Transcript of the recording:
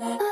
Uh-huh.